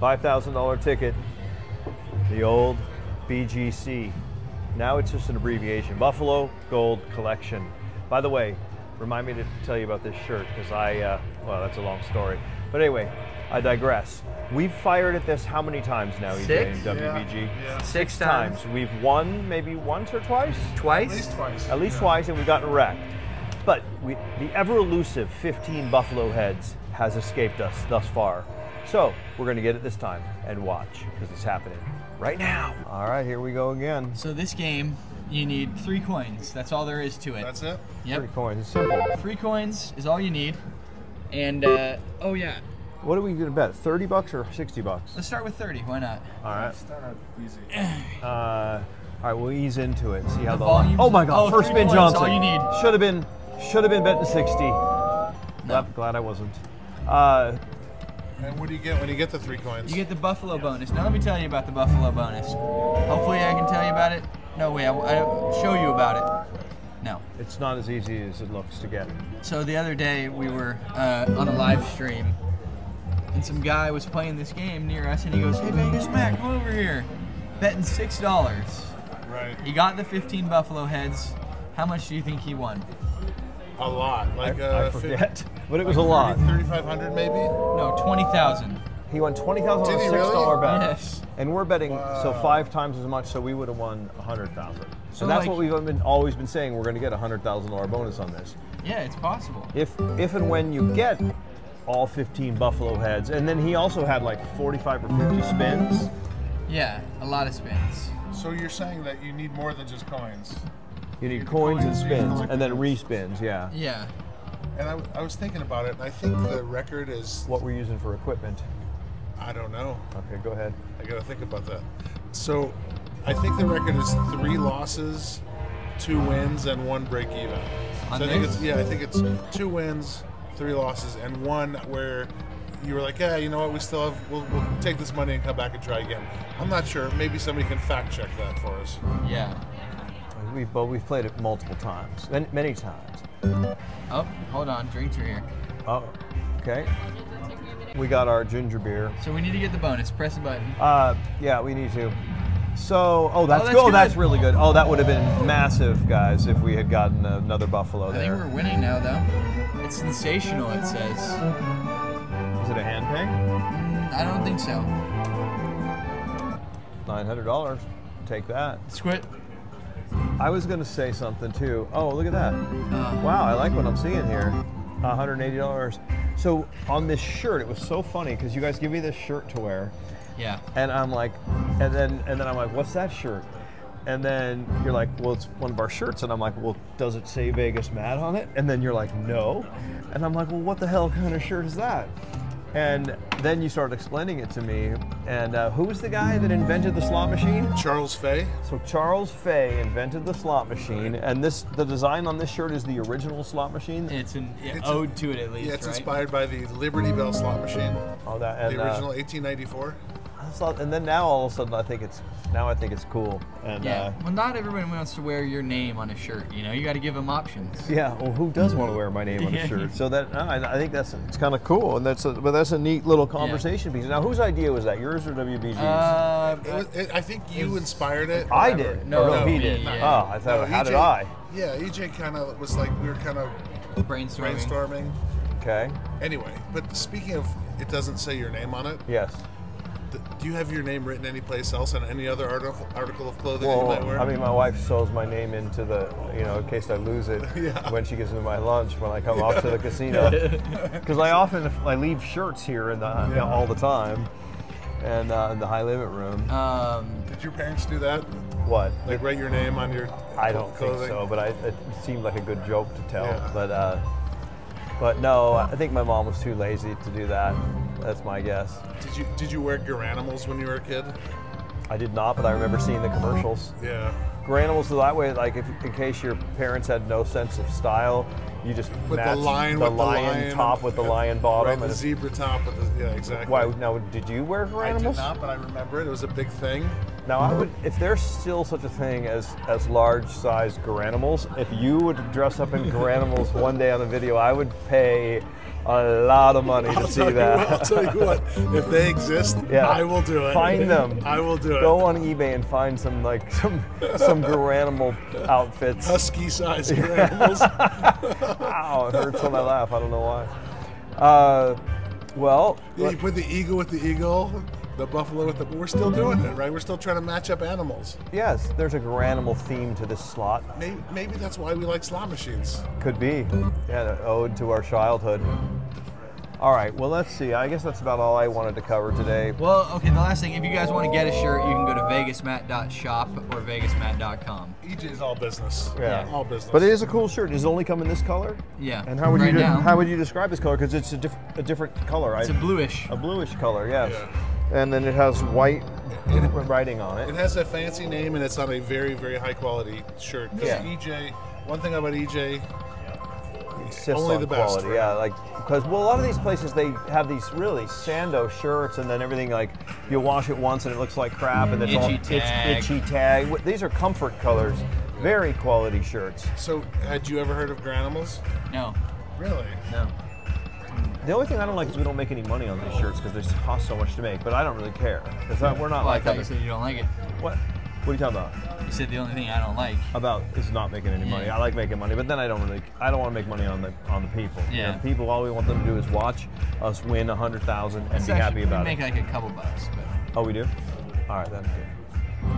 $5,000 ticket, the old BGC. Now it's just an abbreviation Buffalo Gold Collection. By the way, remind me to tell you about this shirt because I, uh, well, that's a long story. But anyway, I digress. We've fired at this how many times now, EJ, Six? in WBG? Yeah. Six times. We've won maybe once or twice? Twice? At least twice. At least twice, and we've gotten wrecked. But we, the ever elusive 15 buffalo heads has escaped us thus far. So we're going to get it this time and watch because it's happening right now. All right, here we go again. So this game, you need three coins. That's all there is to it. That's it. yep. Three coins, it's simple. Three coins is all you need. And uh, oh yeah, What are we going to bet? 30 bucks or 60 bucks? let's start with 30. Why not? All right. Start out easy. Uh, all right, we'll ease into it. See how The the, volume's- Oh my God! oh, first spin coins, Johnson. all you need. Should have been. Should have been betting 60. Glad, glad I wasn't. Uh, And what do you get when you get the three coins? You get the Buffalo bonus. Now let me tell you about the Buffalo bonus. Hopefully I can tell you about it. No way, I, I'll show you about it. No. it's not as easy as it looks to get. So the other day we were uh, on a live stream, and some guy was playing this game near us, and he goes, "Hey Vegas Matt, come over here, betting six dollars." right. He got the 15 Buffalo heads. How much do you think he won? A lot. Like I, uh, I forget, but it was a lot. 3,500 maybe. No, 20,000. He won twenty thousand on a he six really? bet. Yes. And we're betting so five times as much, so we would have won a hundred thousand. So So, that's like- what we've been always been saying. We're going to get a hundred thousand dollar bonus on this. Yeah, it's possible. If if and when you get all fifteen buffalo heads, and then he also had like forty five or fifty spins. Yeah, a lot of spins. So you're saying that you need more than just coins. You need coins and spins, and then the- respins. Yeah. Yeah. And I, I was thinking about it, and I think the record is What we're using for equipment. I don't know. Okay, go ahead. I got to think about that. So I think the record is three losses, two wins, and one break even. So I think it's yeah, I think it's two wins, three losses, and one where you were like, yeah, you know what, we still have, we'll, we'll take this money and come back and try again. I'm not sure. Maybe somebody can fact check that for us. Yeah. We've but we've played it multiple times, many, many times. Oh, hold on. Drinks are here. Oh, okay. We got our ginger beer. So we need to get the bonus. Press a button. Uh, yeah, we need to. So, oh, that's, that's good. Oh, that's really good. Oh, that would have been massive, guys, if we had gotten another buffalo I think we're winning now, though. It's sensational, it says. Is it a hand pay? Mm, I don't think so. Nine hundred dollars. Take that. Squid. I was gonna say something too. Oh, look at that. Uh, Wow, I like what I'm seeing here. $180. So on this shirt, it was so funny because you guys give me this shirt to wear, yeah. and I'm like, and then and then I'm like, what's that shirt? And then you're like, well, it's one of our shirts, and I'm like, well, does it say Vegas Matt on it? And then you're like, no, and I'm like, well, what the hell kind of shirt is that? And then you started explaining it to me. And uh, who was the guy that invented the slot machine? Charles Fey. So Charles Fey invented the slot machine, and this the design on this shirt is the original slot machine. It's an yeah, It's ode to it at least. Yeah, it's right? inspired by the Liberty Bell slot machine, Oh, that and the uh, original 1894. I thought- and then now all of a sudden I think it's now I think it's cool. And Yeah. uh, well, not everyone wants to wear your name on a shirt. You know, you got to give them options. yeah, well, who does want to wear my name on a shirt? So that uh, I, I think that's it's kind of cool, and that's a, but that's a neat little conversation piece. Now, whose idea was that? Yours or WBG's? Uh, It was, it, I think you inspired it. I did. No, Or no, he did. yeah. Oh, I thought. No, how did EJ I? Yeah, EJ kind of was like we were kind of brainstorming. brainstorming. Okay. Anyway, but speaking of, it doesn't say your name on it. Yes. Th- Do you have your name written anyplace else on any other article article of clothing that you might wear? I mean, my wife sews my name into the, you know, in case I lose it Yeah. when she gives me my lunch when I come off to the casino. Because I often I leave shirts here in the you know, all the time, and uh, in the high limit room. Um, Did your parents do that? What? Like write your name on your I don't think so, but I, it seemed like a good joke to tell. Yeah. But uh, but no, I think my mom was too lazy to do that. That's my guess. Did you did you wear Garanimals when you were a kid? I did not, but I remember seeing the commercials. Yeah. Garanimals that way, like if, in case your parents had no sense of style, you just With match the lion, the with the lion lion top with the and- lion bottom. Right, and the zebra top with the yeah exactly. why now? Did you wear I Garanimals? did not, but I remember it. It was a big thing. Now, I would, if there's still such a thing as as large-sized Garanimals, if you would dress up in Garanimals one day on the video, I would pay a lot of money to I'll see that. what, I'll tell you what, if they exist, Yeah. I will do it. Find them. I will do it. Go on eBay and find some like some some Garanimal outfits. Husky sized animals. Ow, it hurts when I laugh. I don't know why. Uh, well, Yeah, you put the eagle with the eagle, the buffalo with the. We're still doing it, right? We're still trying to match up animals. yes, there's a Garanimal theme to this slot. Maybe, maybe that's why we like slot machines. Could be. Yeah, an ode to our childhood. All right, well, let's see. I guess that's about all I wanted to cover today. Well, okay, the last thing, if you guys want to get a shirt, you can go to vegasmatt.shop or vegasmatt.com. is all business. Yeah. all business. But it is a cool shirt. Does it only come in this color? Yeah. And how would right you now, how would you describe this color? Because it's a, diff- a different color. it's I- a bluish. a bluish color, yes. Yeah. And then it has white writing on It it. has a fancy name and it's on a very, very high quality shirt. Yeah. EJ, one thing about EJ, Insists only on the best, quality. right? Yeah, like because well, a lot of these places they have these really sando shirts, and then everything like you wash it once and it looks like crap, and it's all Itchy itch- tag. itchy tag. These are comfort colors, very quality shirts. so had you ever heard of Garanimals? No, Really? no. The only thing I don't like is we don't make any money on these shirts because they cost so much to make. But I don't really care because we're not Well, I like thought you said you don't like it. what. What are you talking about? You said the only thing I don't like. About is not making any money. I like making money, but then I don't really. I don't want to make money on the on the people. You Yeah. know, people, all we want them to do is watch us win a hundred thousand and It's be actually- happy about we it. make like a couple bucks, but, Oh, we do. All right, then.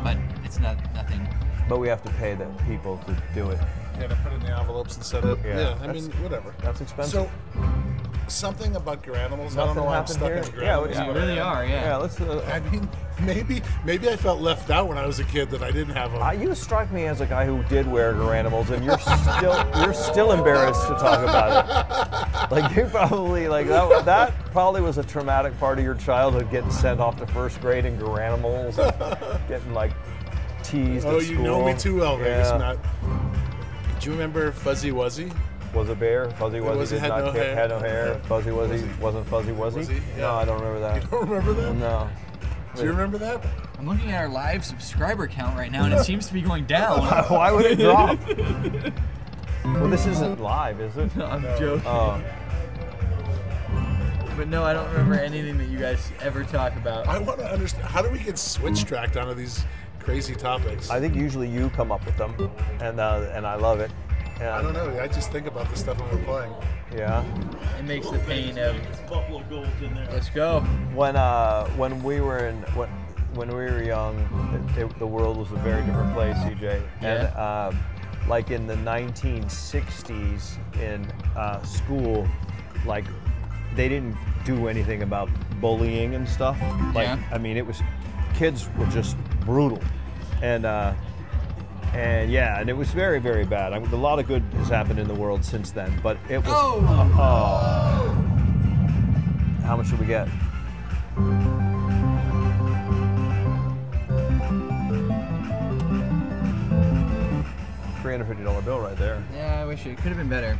but it's not nothing. But we have to pay the people to do it. Yeah, to put it in the envelopes and set it. Yeah, Yeah, I mean, whatever. That's expensive. So, something about Garanimals. I don't Nothing know why I'm happened stuck here? in Yeah, Garanimals. we- You really I are, yeah. yeah, let's. Uh, I mean, maybe maybe I felt left out when I was a kid that I didn't have them. uh, you strike me as a guy who did wear Garanimals, and you're still you're still embarrassed to talk about it. Like you probably like that. That probably was a traumatic part of your childhood, getting sent off to first grade in Garanimals, and getting like teased oh, at you school. know me too well, Vegas Matt. Do you remember Fuzzy Wuzzy? Was a bear. Fuzzy Wuzzy Wuzzy did had not no care- hair. had no hair. Fuzzy Wuzzy wasn't Fuzzy Wuzzy. Was he? No, I don't remember that. You don't remember that? No. Do you remember that? I'm looking at our live subscriber count right now, and it seems to be going down. Why would it drop? well, this isn't live, is it? I'm joking. Oh. But no, I don't remember anything that you guys ever talk about. I want to understand. How do we get switch tracked onto these crazy topics? I think usually you come up with them, and uh, and I love it. And, I don't know. I just think about this stuff when we're playing. Yeah. It makes the pain of. Buffalo Gold's in there. Let's go. When uh when we were in when when we were young, it, it, the world was a very different place, CJ. And um, like in the 1960s in uh, school, like they didn't do anything about bullying and stuff. Like Yeah. I mean, it was kids were just brutal, and. Uh, and yeah, and it was very, very bad. I mean, a lot of good has happened in the world since then, but it was. Oh. Uh, oh. How much should we get? Three hundred fifty dollar bill right there. Yeah, I wish it could have been better.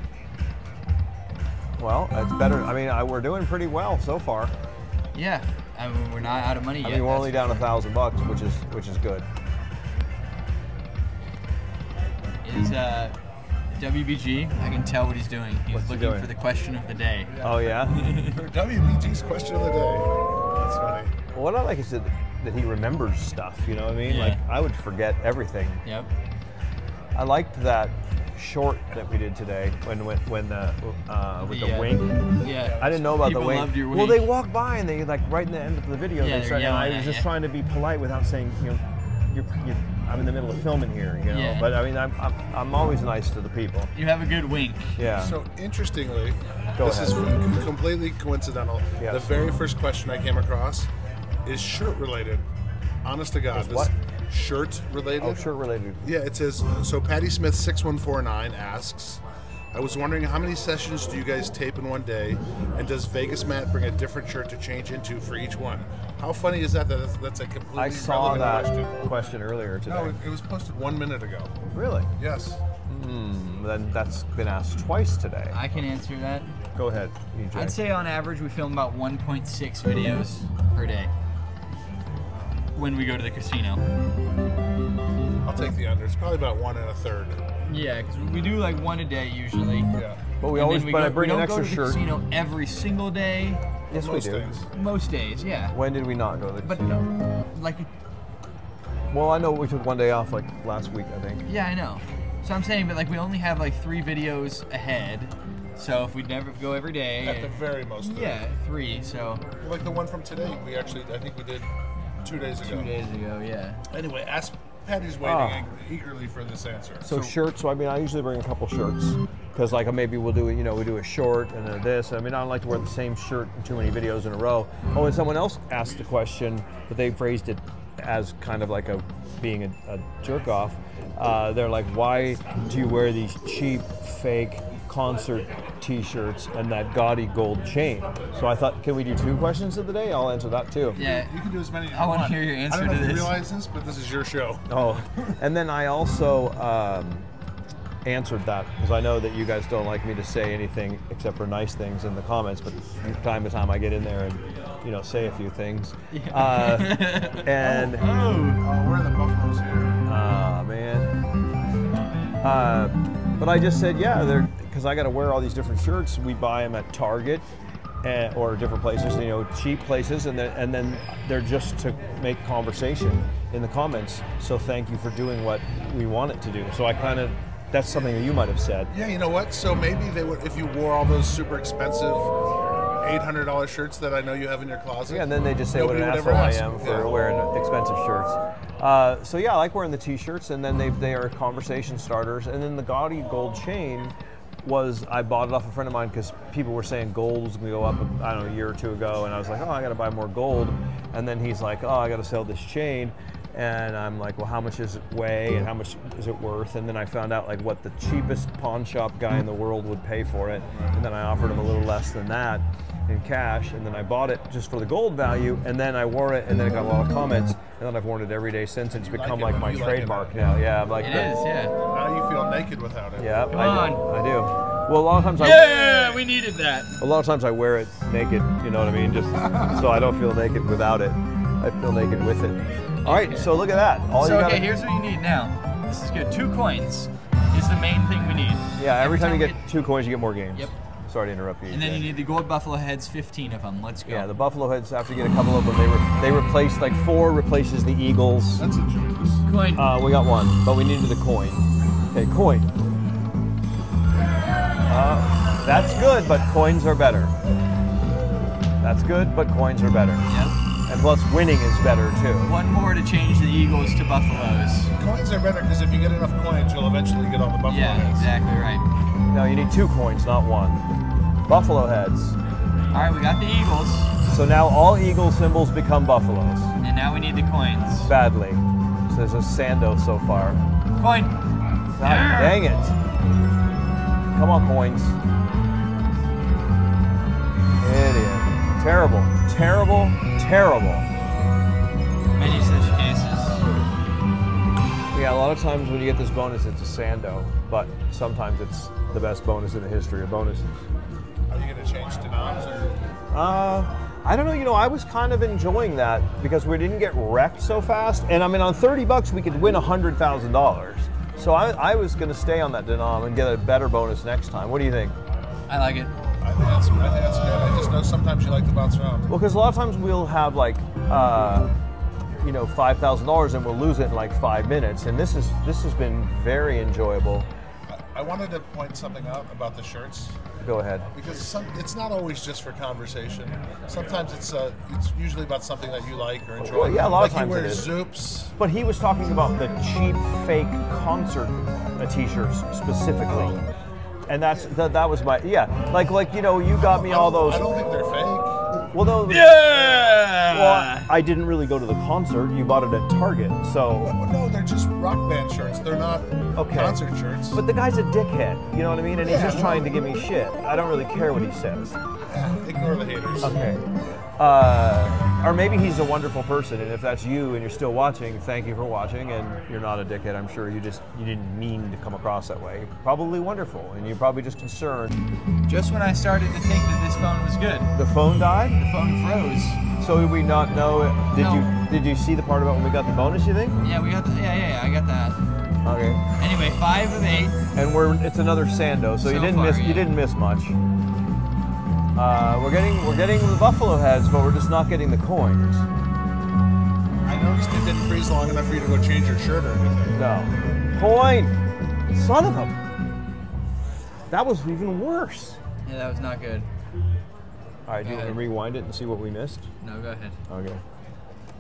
Well, it's better. I mean, I, we're doing pretty well so far. Yeah, I mean, we're not out of money I yet. mean, we're only down a thousand bucks, which is which is good. Is uh, WBG? I can tell what he's doing. He's What's he looking doing? for the question of the day. Oh yeah. WBG's question of the day. That's funny. what I like is that, that he remembers stuff. You know what I mean? Yeah. Like I would forget everything. Yep. I liked that short that we did today when when when the uh, with the, wink. Yeah. I didn't know about People the wink. your Well, they walk by and they like right in the end of the video. Yeah, they start, and I was just trying to be polite without saying, you know, you're, you're, I'm in the middle of filming here, you know. Yeah. But I mean, I'm, I'm I'm always nice to the people. You have a good wink. Yeah. So interestingly, Go this is completely coincidental. Yes. The very first question I came across is shirt related. Honest to God, Is what? shirt related. oh, shirt related. Yeah, it says so. Patty Smith six one four nine asks, I was wondering how many sessions do you guys tape in one day, and does Vegas Matt bring a different shirt to change into for each one? How funny is that? That that's, that's a completely I saw that question. question earlier today. No, it, it was posted one minute ago. Really? Yes. Hmm. Then that's been asked twice today. I can answer that. Go ahead, EJ. I'd say on average we film about 1.6 videos per day. when we go to the casino. I'll take the under. It's probably about one and a third. Yeah, because we do like one a day usually. Yeah. But we And always, we but go, I bring we an don't extra go to the casino every single day. Yes, Most we do. days. Most days, yeah. When did we not go to the But casino? like, Well, I know we took one day off like last week, I think. yeah, I know. So I'm saying, but like we only have like three videos ahead. So if we never go every day, At the very most. three. yeah, three. So Like the one from today, we actually, I think we did two days ago. two days ago, yeah. Anyway, ask Patty's waiting Ah. eagerly for this answer. So, shirts. So I mean, I usually bring a couple shirts because like maybe we'll do it, you know we do a short and then this. I mean, I don't like to wear the same shirt in too many videos in a row. Oh, and someone else asked the question, but they phrased it as kind of like a being a, a jerk off. Uh, they're like, why do you wear these cheap fake concert T-shirts and that gaudy gold chain? So I thought, can we do two questions of the day? I'll answer that too. Yeah. you can do as many as you I wanna hear your answer I don't know to if you realize this, but this is your show. Oh, and then I also um, answered that because I know that you guys don't like me to say anything except for nice things in the comments, but from time to time I get in there and you know say a few things. Uh, and Oh, where are the buffaloes here? ah man, uh, but I just said yeah, they're because I got to wear all these different shirts. We buy them at Target. eh, or different places, you know, cheap places, and then and then they're just to make conversation in the comments. So thank you for doing what we want it to do. So I kind of that's something that you might have said. Yeah, you know what? So maybe they would, if you wore all those super expensive eight hundred dollar shirts that I know you have in your closet. Yeah, and then they just say what an asshole I am for Yeah. wearing expensive shirts. Uh, so yeah, I like wearing the t-shirts, and then they they are conversation starters. And then the gaudy gold chain was I bought it off a friend of mine because people were saying gold was going to go up I don't know a year or two ago, and I was like, oh, I got to buy more gold. And then he's like, oh, I got to sell this chain. And I'm like, well, how much does it weigh and how much is it worth? And then I found out like what the cheapest pawn shop guy in the world would pay for it. And then I offered him a little less than that in cash, and then I bought it just for the gold value, and then I wore it, and then it got a lot of comments, and then I've worn it every day since. It's become like like, my you like trademark now. Yeah, I'm like It the- is, yeah. Now you feel naked without it. Yeah, Come I do. on. I do. Well, a lot of times I Yeah, we needed that. a lot of times I wear it naked. You know what I mean? Just so I don't feel naked without it. I feel naked with it. All right, so look at that. All So you gotta, okay, here's what you need now. This is good. Two coins is the main thing we need. yeah, every time you we get two coins, you get more games. Yep. Sorry to interrupt you. And then you need the gold buffalo heads, 15 of them. Let's go. Yeah, the Buffalo Heads. After you get a couple of them, they re- they replace like four replaces the Eagles. That's a joke. coin. Uh, we got one, but we needed a coin. Okay, coin. Uh, that's good, but coins are better. That's good, but coins are better. yep. And plus, winning is better too. One more to change the Eagles to Buffaloes. Coins are better because if you get enough coins, you'll eventually get all the buffalo Yeah, heads. exactly right. No, you need two coins, not one. Buffalo heads. All right, we got the Eagles, So now all eagle symbols become buffaloes. and now we need the coins. Badly. So there's a Sando so far. Coin. God dang it. Come on, coins. Idiot. Terrible. Terrible. Terrible. Yeah, a lot of times when you get this bonus, it's a Sando, but sometimes it's the best bonus in the history of bonuses. Are you going to change to noms or? Uh, I don't know. You know, I was kind of enjoying that because we didn't get wrecked so fast. And I mean, on 30 bucks, we could win $100,000. So I, I was going to stay on that denom and get a better bonus next time. What do you think? I like it. I think that's I think that's good. I just know sometimes you like to bounce around. Well, because a lot of times we'll have like, uh, you know, five thousand dollars and we'll lose it in like five minutes. And this is this has been very enjoyable. I- wanted to point something out about the shirts Go ahead. because some, it's not always just for conversation. Sometimes it's uh, it's usually about something that you like or enjoy. Well, yeah, a lot of like times he wears is. Zoops. But he was talking about the cheap fake concert uh, t-shirts specifically. And that's that, that was my yeah like like you know you got me all those I don't think they're fake. Well no Yeah. well I didn't really go to the concert you bought it at Target so Well, no, they're just rock band shirts. They're not Okay. concert shirts. but the guy's a dickhead you know what I mean and he's just Yeah. trying to give me shit I don't really care what he says Yeah, ignore the haters. Okay. Uh, or maybe he's a wonderful person, and if that's you and you're still watching, thank you for watching, and you're not a dickhead. I'm sure you just you didn't mean to come across that way. Probably wonderful, and you're probably just concerned. Just when I started to think that this phone was good, The phone died, the phone froze. so did we not know it? Did No. you did you see the part about when we got the bonus? You think? Yeah, we got the, yeah, yeah, yeah, I got that. Okay. Anyway, five of eight. and we're it's another Sando, so, you didn't far, miss yeah. you didn't miss much. Uh, we're getting we're getting the buffalo heads, but we're just not getting the coins. I noticed it didn't freeze long enough for you to go change your shirt or anything. No coin, son of a. That was even worse. Yeah, that was not good. All right, do you want to rewind it and see what we missed? No, go ahead. Okay.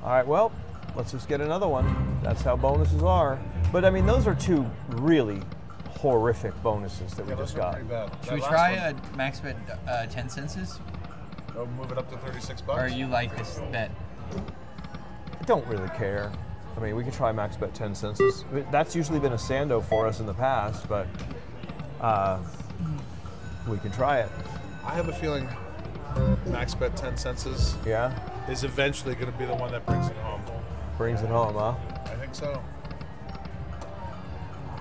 All right, well, let's just get another one. That's how bonuses are. But I mean, those are two really horrific bonuses that we Yeah, those just got. Should we try a max bet uh, 10 census? oh, move it up to 36 bucks. Or you like this bet? I don't really care. I mean, we could try max bet 10 census. That's usually been a Sando for us in the past, but uh, we can try it. I have a feeling max bet 10 census Yeah? is eventually going to be the one that brings it home. Brings it home, huh? I think so.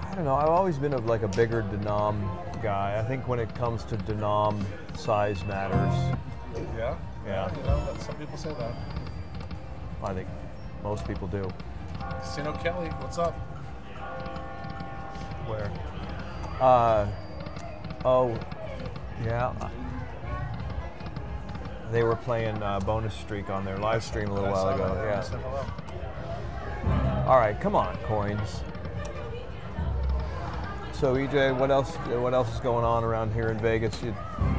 I don't know. I've always been a, like a bigger denom guy. I think when it comes to denom, size matters. Yeah? Yeah. You know, some people say that. I think most people do. Casino Kelly, what's up? Where? Uh, oh, yeah. They were playing uh, bonus streak on their live stream a little while ago. Yeah. All right, come on, coins. So EJ, what else? What else is going on around here in Vegas? You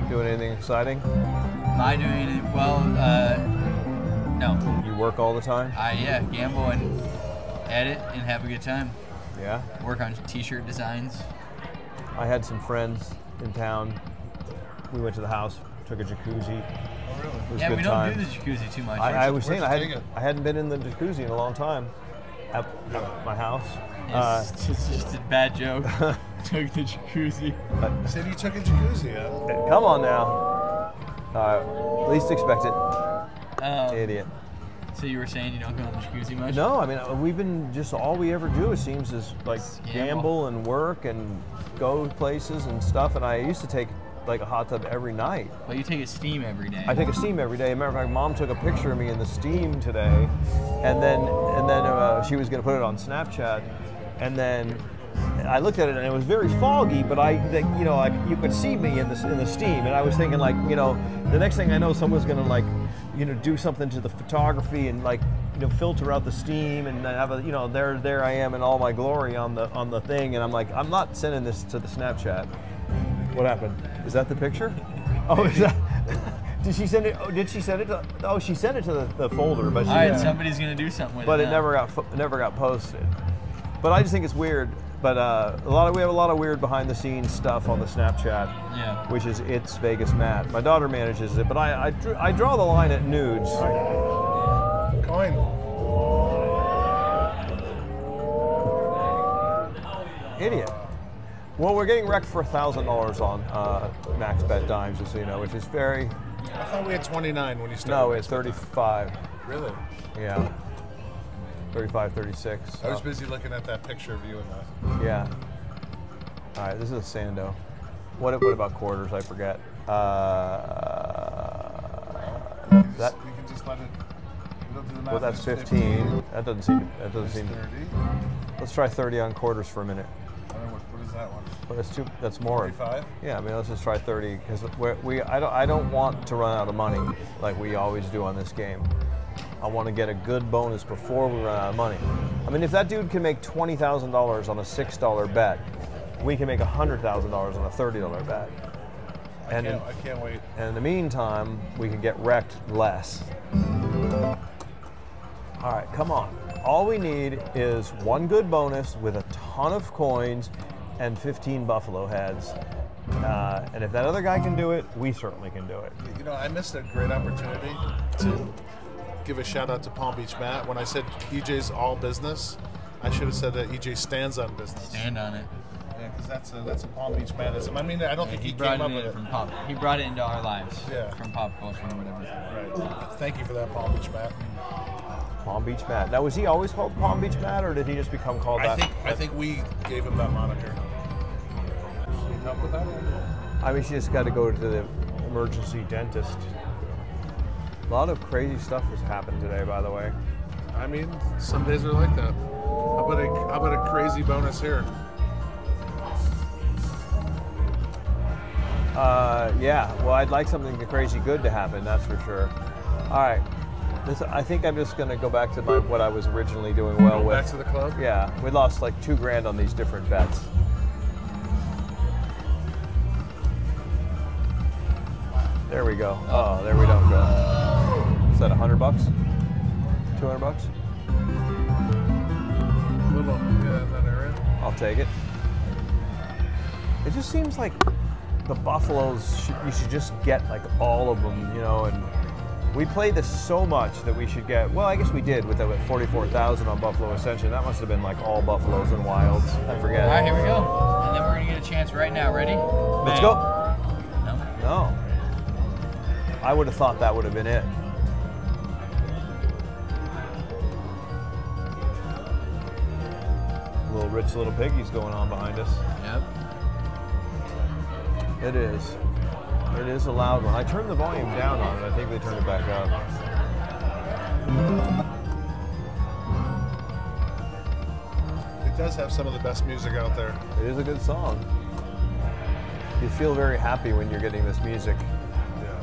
doing anything exciting? Am I doing? Well, uh, no. You work all the time? I, yeah, gamble and edit and have a good time. Yeah. Work on t shirt designs. I had some friends in town. We went to the house, took a jacuzzi. Oh, really? It was a Yeah, we don't time. do the jacuzzi too much. I, I was saying I hadn't. I hadn't been in the jacuzzi in a long time at, my house. Uh, it's just a bad joke. Took the jacuzzi. You said you took a jacuzzi, huh? come on now. Uh, least expect it, Um, idiot. so you were saying you don't go in the jacuzzi much? No, I mean uh, we've been just all we ever do it seems is like Gamble. gamble and work and go places and stuff. And I used to take like a hot tub every night. But you take a steam every day. I take a steam every day. Matter of fact, mom took a picture of me in the steam today, and then and then uh, she was going to put it on Snapchat, and then I looked at it and it was very foggy, but I think you know like you could see me in the in the steam, and I was thinking like you know the next thing I know someone's going to like you know do something to the photography and like you know filter out the steam and have a you know there there I am in all my glory on the on the thing, and I'm like I'm not sending this to the Snapchat. What happened? Is that the picture? Oh, is that? Did she send it? Oh, did she send it to? Oh, she sent it to the, the folder, but she All right, somebody's gonna do something with but it. But it now. never got never got posted. But I just think it's weird. But uh, a lot of we have a lot of weird behind the scenes stuff on the Snapchat, Yeah. which is it's Vegas Matt. My daughter manages it, but I I, dr- I draw the line at nudes. Coin. Idiot. Well, we're getting wrecked for thousand dollars on uh, max bet dimes, just so you know, which is very I thought we had 29 when you started. no, it's Max Bet. 35. Really? Yeah. 35, 36. I was busy looking at that picture of you and that. Yeah. All right, this is a Sando. What, what about quarters? I forget. Uh, You that, just, you can just let it. Do well, that's it's 15. That doesn't seem. That doesn't seem. 30. Let's try 30 on quarters for a minute. I don't know what, what is that one? But that's too. That's more. 35? Yeah, I mean, let's just try 30 because we. I don't. I don't want to run out of money like we always do on this game. I want to get a good bonus before we run out of money. I mean, if that dude can make twenty thousand dollars on a six dollar bet, we can make hundred thousand dollars on a thirty dollar bet. I And can't, I can't wait. And in the meantime, we can get wrecked less. All right, come on. All we need is one good bonus with a ton of coins and 15 buffalo heads. Uh, and if that other guy can do it, we certainly can do it. You know, I missed a great opportunity to give a shout out to Palm Beach Matt. When I said EJ's all business, I should have said that EJ stands on business. Stand on it. Yeah, because that's a that's a Palm Beach Madism. I mean, I don't think he, He brought came it up with in it. from pop. He brought it into our lives. Yeah. From pop culture or whatever. Right. Thank you for that, Palm Beach Matt. Palm Beach Matt. Now, was he always called Palm Beach Matt, or did he just become called I that? think I think we gave him that moniker. Need help with that? I mean, she just got to go to the emergency dentist. A lot of crazy stuff has happened today, by the way. I mean, some days are like that. How about a how about a crazy bonus here? Uh, yeah. Well, I'd like something crazy good to happen. That's for sure. All right. This, I think I'm just gonna go back to my what I was originally doing well with. Back to the club. Yeah, we lost like two grand on these different bets. There we go. Oh, there we don't go. Is that a hundred bucks? Two hundred bucks? Little, yeah, that area. I'll take it. It just seems like the Buffaloes, should, you should just get like all of them, you know, and we played this so much that we should get, well, I guess we did with the 44,000 on Buffalo Ascension. That must have been like all Buffaloes and Wilds. I forget. All right, here we go. And then we're gonna get a chance right now. Ready? Let's Bang. go. No. No. I would have thought that would have been it. Rich little piggies going on behind us. Yep. It is. It is a loud one. I turned the volume down on it. I think they turned it back up. It does have some of the best music out there. It is a good song. You feel very happy when you're getting this music. Yeah.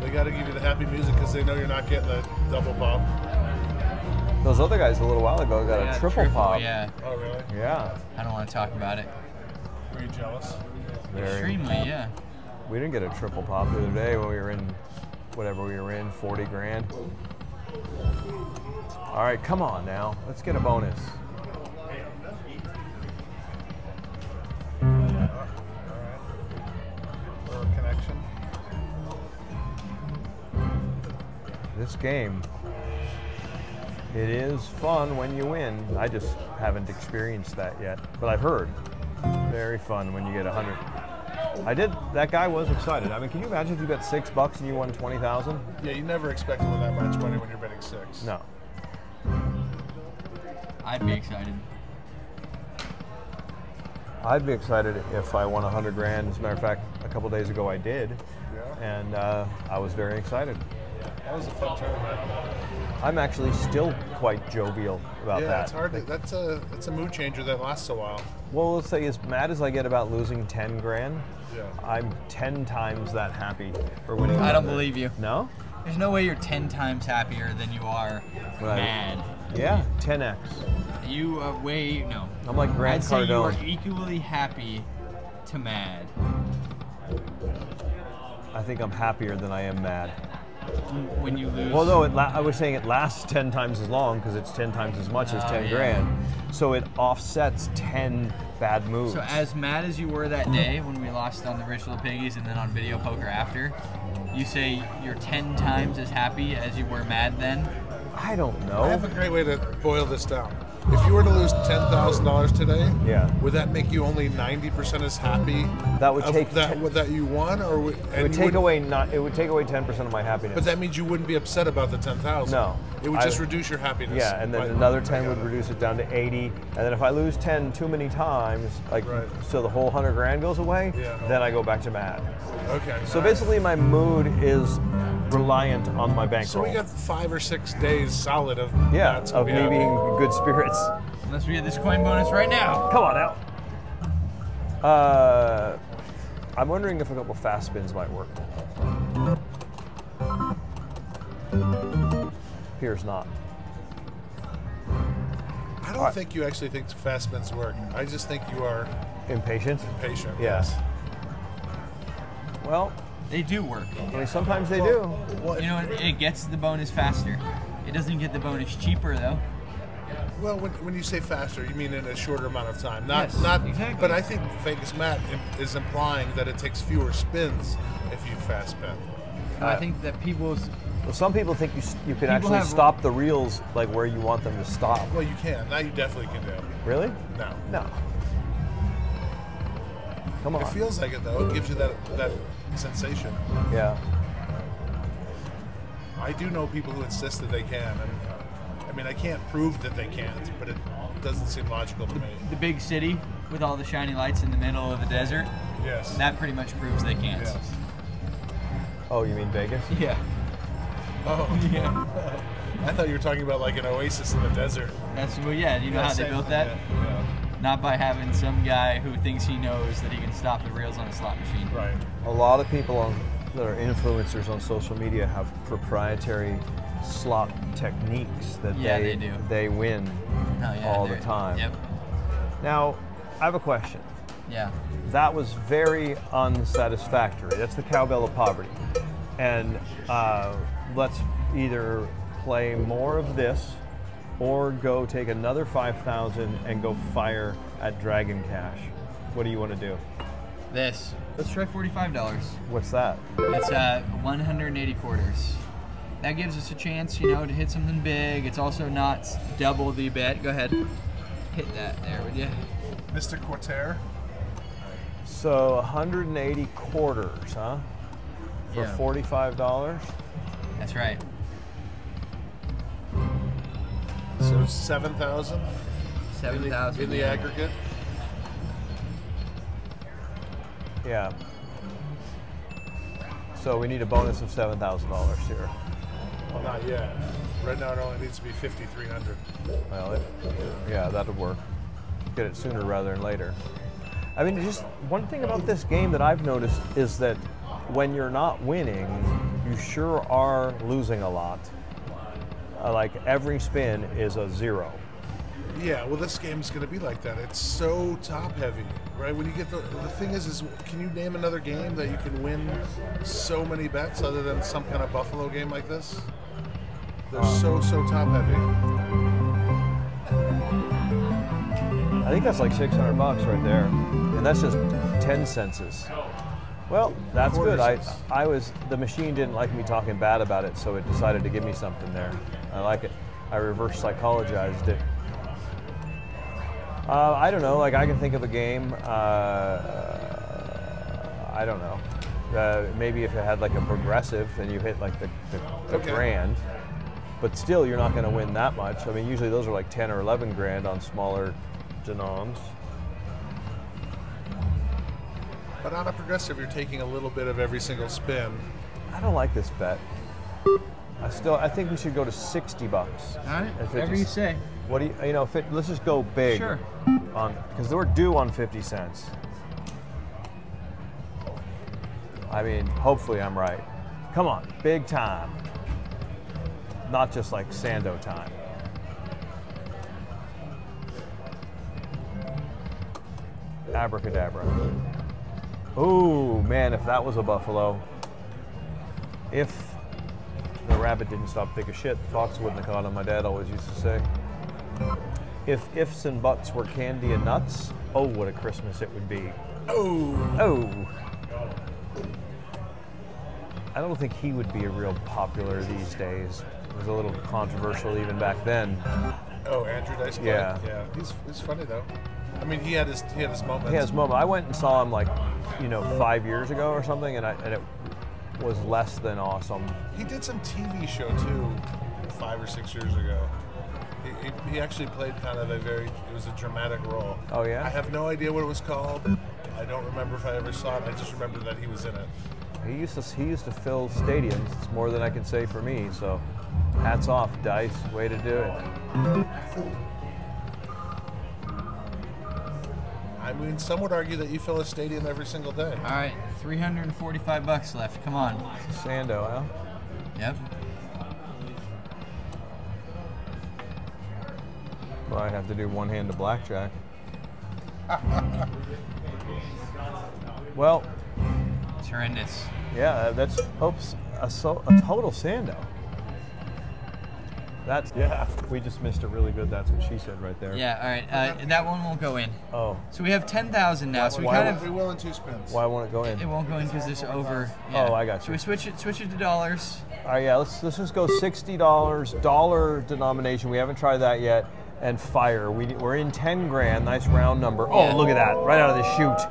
They got to give you the happy music because they know you're not getting the double pop. Those other guys a little while ago got Yeah, a triple, pop. Yeah. Oh, really? Yeah. I don't want to talk about it. Were you jealous? Very. Extremely, yeah. We didn't get a triple pop the other day when we were in whatever we were in, 40 grand. All right, come on now. Let's get a bonus. Connection? This game, it is fun when you win. I just haven't experienced that yet, but I've heard. Very fun when you get a 100. I did, that guy was excited. I mean, can you imagine if you bet six bucks and you won 20,000? Yeah, you never expect to win that much money when you're betting six. No. I'd be excited. I'd be excited if I won 100 grand. As a matter of fact, a couple days ago I did, Yeah. and uh, I was very excited. That was a fun tournament. I'm actually still quite jovial about yeah, that. it's hard. To, that's a that's a mood changer that lasts a while. Well, let's say as mad as I get about losing 10 grand, Yeah. I'm 10 times that happy for winning. I don't 100. believe you. No? There's no way you're 10 times happier than you are Right. mad. Yeah, 10x. You are way, no. I'm like Grant I'd say you are equally happy to mad. I think I'm happier than I am mad. When you lose. Well, no, it la- I was saying it lasts 10 times as long because it's 10 times as much as Oh, 10 yeah. grand. So it offsets 10 bad moves. So as mad as you were that day when we lost on the Rich Little Piggies and then on video poker after, you say you're 10 times as happy as you were mad then? I don't know. I have a great way to boil this down. If you were to lose ten thousand dollars today, Yeah. would that make you only ninety percent as happy? That would take that ten- that you won, or would, It would take away not. It would take away 10% of my happiness. But that means you wouldn't be upset about the ten thousand. No. it would I- just reduce your happiness. Yeah, and then another 10 would reduce it down to 80. And then if I lose 10 too many times, like Right. so the whole 100 grand goes away, Yeah. then I go back to mad. Okay. So right. basically my mood is reliant on my bankroll. so we got five or six days solid of yeah, that's of gonna me be being in good spirits. Unless we get this coin bonus right now. Come on out. Uh, I'm wondering if a couple fast spins might work. Appears not. I don't think you actually think fast spins work. I just think you are Impatient? patient. Yes. Well, They do work. I mean, sometimes they do. Well, You know, it- it gets the bonus faster. It doesn't get the bonus cheaper though. Well, when, when you say faster, you mean in a shorter amount of time. Not Yes, not exactly. But I think Vegas Matt is implying that it takes fewer spins if you fast spin. I think that people's Well, some people think you you can actually have- stop the reels like where you want them to stop. Well, you can. Now you definitely can do. Really? No. No. Come on. It feels like it though. It gives you that that sensation. yeah. I do know people who insist that they can, and I mean, I can't prove that they can't, but it doesn't seem logical to me. The big city with all the shiny lights in the middle of the desert, Yes. that pretty much proves they can't. Yes. Oh, you mean Vegas? Yeah. Oh, Yeah. I thought you were talking about like an oasis in the desert. That's well, yeah. You know how they built that? Yeah, yeah. Not by having some guy who thinks he knows that he can stop the reels on a slot machine. Right. A lot of people on, that are influencers on social media have proprietary slot techniques that Yeah, they, they do. they win Oh, yeah, all the time. Yep. Now, I have a question. Yeah. That was very unsatisfactory. That's the cowbell of poverty. And uh, let's either play more of this or go take another 5,000 and go fire at Dragon Cash. What do you want to do? This. Let's try forty-five dollars. What's that? It's uh 180 quarters. That gives us a chance, you know, to hit something big. It's also not double the bet. Go ahead. Hit that there, would you? Mr. Quarter. So 180 quarters, huh? For Yeah. $45? That's right. So seven thousand Seven in thousand the aggregate. Yeah. So we need a bonus of $7,000 here. Well, not yet. Right now, it only needs to be fifty-three hundred. Well, it, yeah, that'll work. Get it sooner rather than later. I mean, just one thing about this game that I've noticed is that when you're not winning, you sure are losing a lot. Like every spin is a zero. Yeah, well, this game's going to be like that. It's so top heavy, right? When you get the the thing is, is can you name another game that you can win so many bets other than some kind of Buffalo game like this? They're um, so so top heavy. I think that's like 600 bucks right there, and that's just 10 senses. Well, that's good. I. I was the machine didn't like me talking bad about it, so it decided to give me something there. I like it. I reverse psychologized it. Uh, I don't know. Like I can think of a game. Uh, I don't know. Uh, maybe if it had like a progressive and you hit like the, the, the Okay. grand, but still you're not going to win that much. I mean, usually those are like 10 or 11 grand on smaller denoms. But on a progressive, you're taking a little bit of every single spin. I don't like this bet. I still, I think we should go to 60 bucks. All right. It Whatever you say. What do you, you know, if it, let's just go big. Sure. On, because we're due on 50 cents. I mean, hopefully I'm right. Come on, big time. Not just like Sando time. Abracadabra. Ooh, man, if that was a buffalo. If the rabbit didn't stop to take a shit, the fox wouldn't have caught him, my dad always used to say. If ifs and buts were candy and nuts, oh, what a Christmas it would be. Oh, Oh. I don't think he would be a real popular these days. It was a little controversial even back then. oh, Andrew Dice Clay. Yeah. yeah. He's, he's funny though. I mean, he had his he had his moments. He has moment. I went and saw him like, you know, five years ago or something, and, I, and it was less than awesome. He did some TV show too, five or six years ago. He, he, he actually played kind of a very, it was a dramatic role. Oh, yeah? I have no idea what it was called. I don't remember if I ever saw it. I just remember that he was in it. He used to he used to fill stadiums. It's more than I can say for me. So, hats off, Dice. Way to do it. I mean, some would argue that you fill a stadium every single day. All right. 345 bucks left. Come on. Sando, huh? Yep. Might have to do one hand to blackjack. well, It's horrendous. yeah, uh, that's oops, a, so, a total Sando. That's yeah. We just missed a really good. That's what she said right there. Yeah. All right. Uh, that one won't go in. Oh, So we have ten thousand now. So we kind won't of We will in two spins. why won't it go in? it won't go in because it's over. Oh, I got you. So you. we switch it switch it to dollars. All right, yeah. Let's let's just go sixty dollars, dollar denomination. We haven't tried that yet. And fire. We we're in ten grand. Nice round number. Oh, Yeah. look at that! Right out of the chute.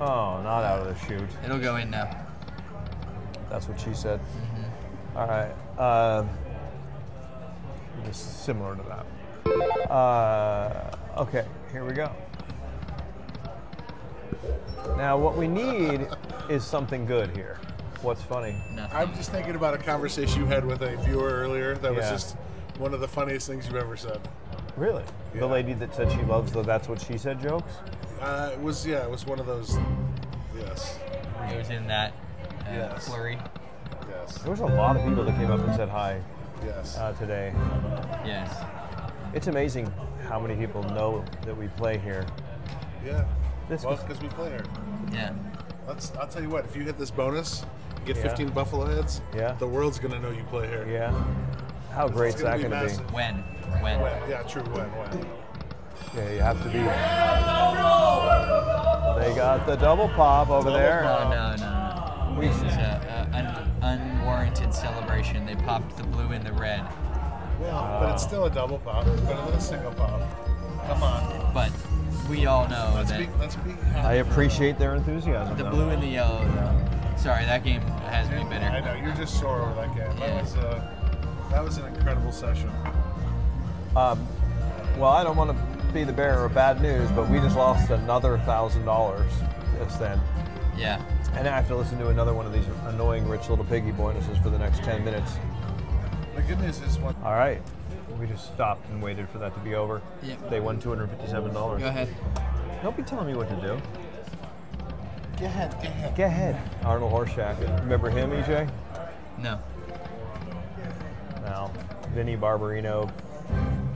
Oh, not out of the chute. It'll go in now. That's what she said. Mm-hmm. All right. Uh, just similar to that. Uh, okay, here we go. Now, what we need is something good here. What's funny? Nothing. I'm just thinking about a conversation you had with a viewer earlier. That was Yeah. just one of the funniest things you've ever said. Really? Yeah. The lady that said she loves the "That's what she said" jokes. Uh, it was yeah, it was one of those. Yes, It was in that uh, Yes. flurry. yes, There was a lot of people that came up and said hi yes. uh, today. Yes. It's amazing how many people know that we play here. yeah. This well, was- because we play here. Yeah. Let's. I'll tell you what. If you hit this bonus, get Yeah. 15 buffalo heads. Yeah. The world's gonna know you play here. Yeah. How great's gonna that be going to be? When? When? When? Yeah, true. When? When? Yeah, you have to be. They got the double pop over Double there. Oh, no, no, no. We- This is a, a un, unwarranted celebration. They popped the blue and the red. Well, but it's still a double pop. It's better than a single pop. Come on. But we all know Let's that be. Let's be. I appreciate their enthusiasm. the though. blue and the yellow, though. Sorry, that game has me bitter. I know you're just sore over that game. That was uh, that was an incredible session. Um, well, I don't want to be the bearer of bad news, but we just lost another thousand dollars just then, Yeah. And I have to listen to another one of these annoying rich little piggy bonuses for the next ten minutes. The good news is what All right, we just stopped and waited for that to be over. Yep. They won two hundred fifty-seven dollars. Go ahead. Don't be telling me what to do. Go ahead, go ahead. Go ahead. Arnold Horshack. Remember him, EJ? No. No. Vinny Barbarino,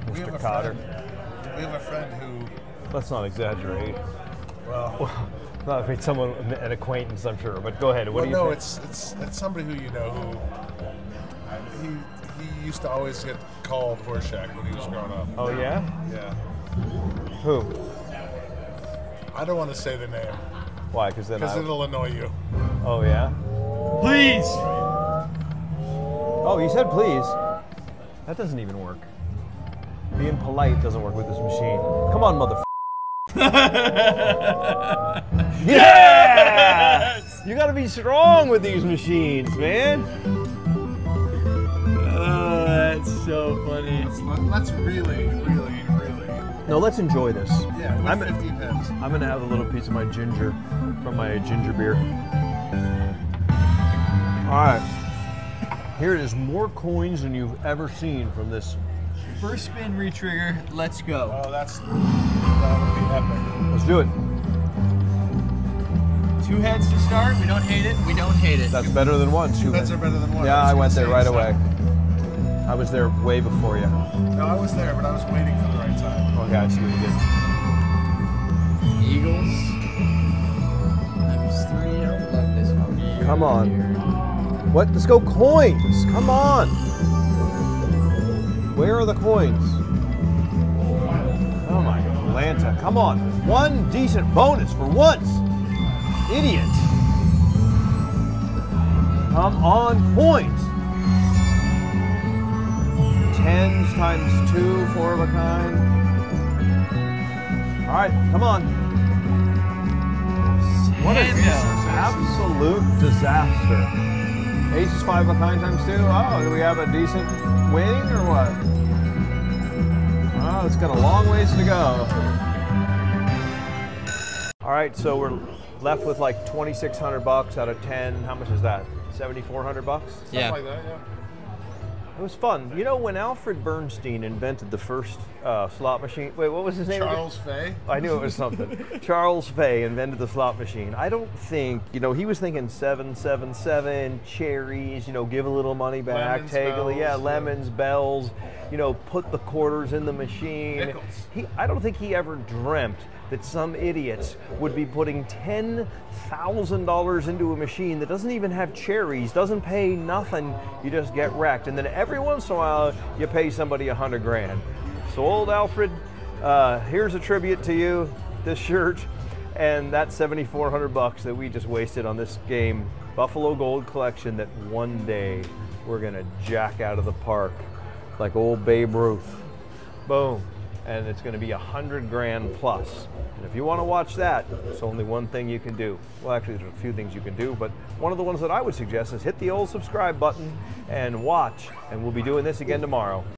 Mr. a Kotter. friend. We have a friend who, Let's not exaggerate. Well, Not I mean, someone, an acquaintance, I'm sure. But go ahead. What well, do you no, think? it's it's it's somebody who you know who he he used to always get called Horseshack when he was growing up. Oh yeah. Yeah. Who? I don't want to say the name Why? Because then because it'll annoy you. Oh yeah. Please! Oh, you said please. That doesn't even work. Being polite doesn't work with this machine. Come on, mother. yes! You gotta be strong with these machines, man. Oh, that's so funny. Let's, let's really, really, really. No, let's enjoy this. Yeah, I'm, 15 heads. I'm gonna have a little piece of my ginger from my ginger beer. All right. Here it is, more coins than you've ever seen from this. First spin retrigger. Let's go. Oh, that's that would be epic. Let's do it. Two heads to start. We don't hate it. We don't hate it. That's better than one. Two Heads are better than one. Yeah, was I went there right so- away. I was there way before you. No, I was there, but I was waiting for the right time. Oh, I see what you did. Eagles. Times three. I love this one. Come on. What? Let's go coins. Come on. Where are the coins? Atlanta. Come on. One decent bonus for once. Idiot. Come on, coins. Tens times two, four of a kind. All right, come on. What a Hand absolute disaster. Aces five of a kind times two. Oh, do we have a decent wing or what? Oh, it's got a long ways to go. All right, so we're left with like 2,600 bucks out of 10. How much is that? 7,400 bucks? Yeah. Like that, yeah. It was fun. You know, when Alfred Bernstein invented the first uh, slot machine. Wait, what was his name? Charles Fey. I knew it was something. Charles Fey invented the slot machine. I don't think, you know, he was thinking 777, cherries, you know, give a little money back, Lemons, take a, bells, yeah, yeah. lemons, bells, you know, put the quarters in the machine. Nickels. He, I don't think he ever dreamt that some idiots would be putting $10,000 into a machine that doesn't even have cherries, doesn't pay nothing, you just get wrecked. And then every once in a while, you pay somebody a hundred grand. So old Alfred, uh, here's a tribute to you, this shirt, and that 7,400 bucks that we just wasted on this game, Buffalo Gold Collection that one day we're gonna jack out of the park like old Babe Ruth. Boom. And it's going to be a hundred grand plus. And if you want to watch that, it's only one thing you can do. Well, actually, there's a few things you can do, but one of the ones that I would suggest is hit the old subscribe button and watch. And we'll be doing this again tomorrow.